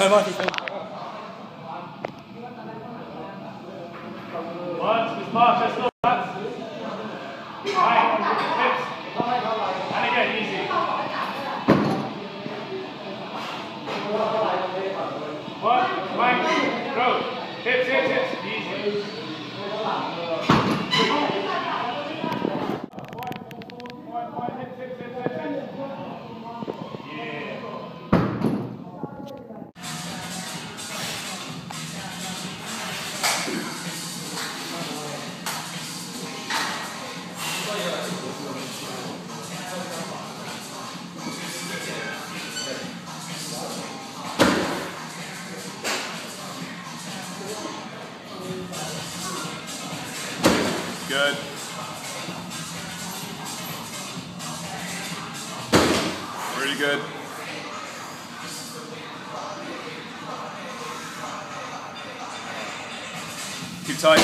Come on, Ethan. Once, Miss Marsha, slow hands. Right. And again, easy. Go. Hips, hips. Good. Pretty good. Keep tight.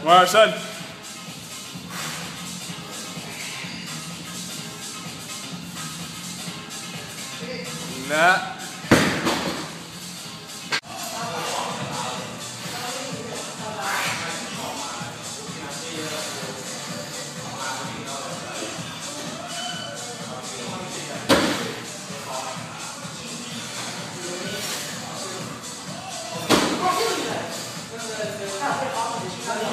Come on, son. Nah. 呃，下边好，你去看那。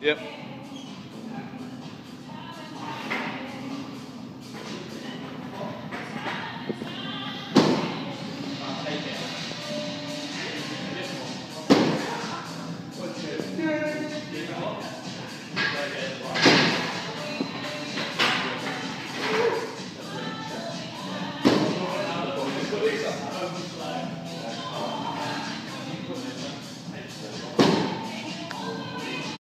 Yep.